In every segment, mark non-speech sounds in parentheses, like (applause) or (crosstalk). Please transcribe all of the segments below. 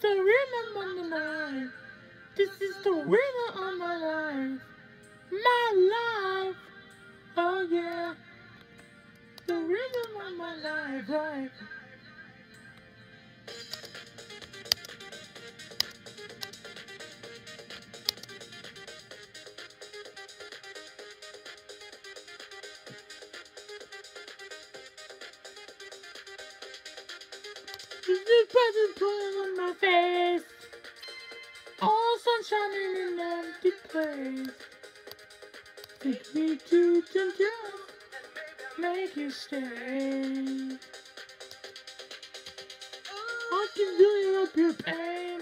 the rhythm of the night. This is the rhythm of my life. My life. Oh yeah. The rhythm of my life, right? Sunshine in empty place. Take me to Tintin, make you stay. I can do up your pain.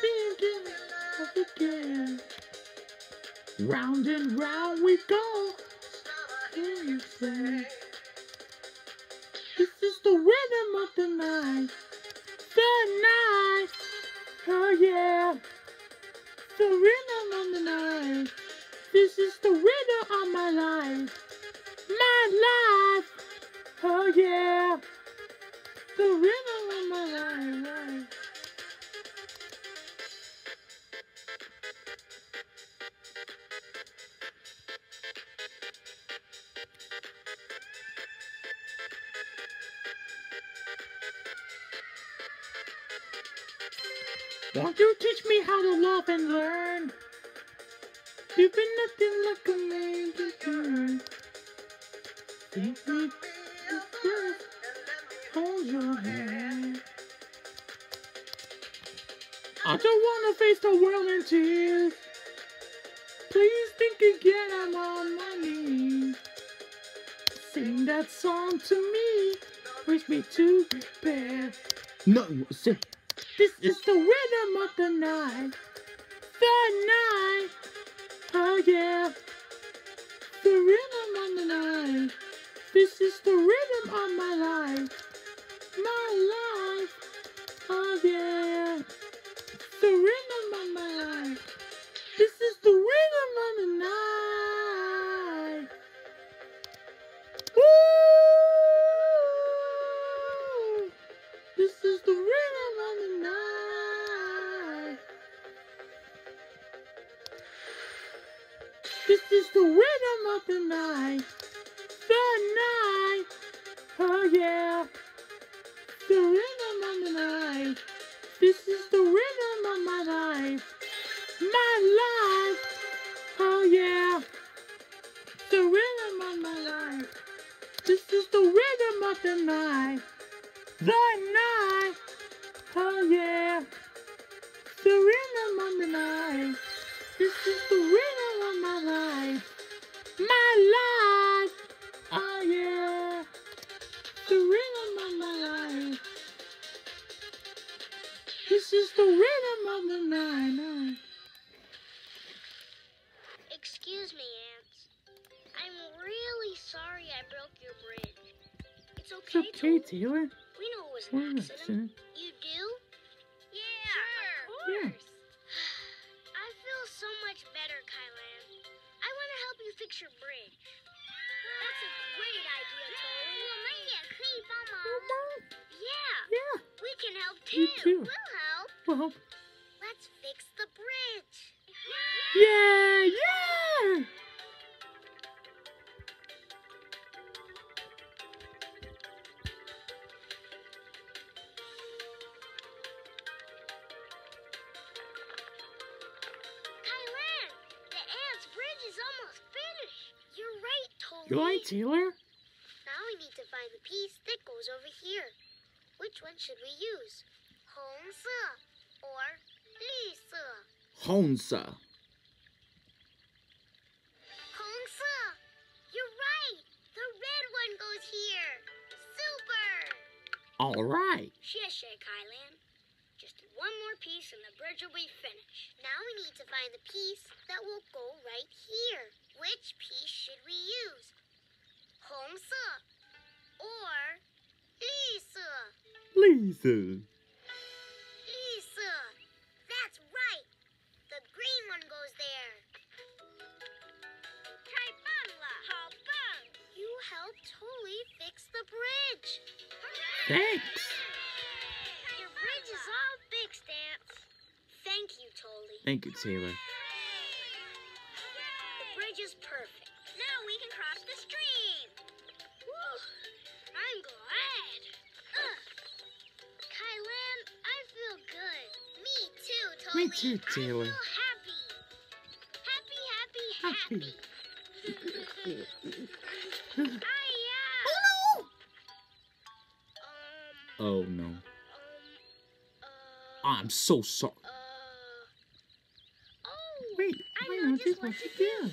Thinking of again. Round and round we go. Hear you say. This is the rhythm of the night. The night. Oh yeah. The rhythm of the night. This is the rhythm of my life. My life. Oh yeah. The rhythm of my life. Won't you teach me how to love and learn? You've been nothing like a major turn. Take me to first, hold your hand. I don't wanna face the world in tears. Please think again, I'm on my knees. Sing that song to me, wish me to prepare. No, sing. This is the rhythm of the night. The night. Oh yeah. The rhythm of the night. This is the rhythm of my life. My life. This is the rhythm of the night. The night. Oh yeah. The rhythm of the night. This is the rhythm of my life. My life. Oh yeah. The rhythm of my life. This is the rhythm of the night. The night. Oh yeah. The rhythm of the night. This is the rhythm of the night. Excuse me, Ants. I'm really sorry I broke your bridge. It's okay, It's okay, okay, Taylor. We know it was an an accident. accident. You do? Yeah, Sure. of Yeah. course. (sighs) I feel so much better, Kai-lan. I want to help you fix your bridge. That's a great idea, Toad. Yeah, Yeah, we can help You too. too. We'll help. well, Let's fix the bridge. yeah, yeah. Right, Taylor? Now we need to find the piece that goes over here. Which one should we use? 红色 or Lisa? Hong You're right. The red one goes here. Super. All right. Shush, Kai-lan. Just one more piece and the bridge will be finished. Now we need to find the piece that will go right here. Which piece should we use? 红色，or 绿色，绿色，绿色。That's right. The green one goes helped fix the bridge. Thanks. Your bridge is all fixed, Ants. Thank you, Tolee. Thank you, Taylor. Bridge is perfect. Now we can cross the stream. Whew, I'm glad. Ugh. Kai-lan, I feel good. Me too, Toby. Me too, Taylor. I feel happy. Happy, happy, happy. (laughs) Hiya! Um, Oh no. um, uh, I'm so sorry. uh, oh, Wait, I I know know just what to do.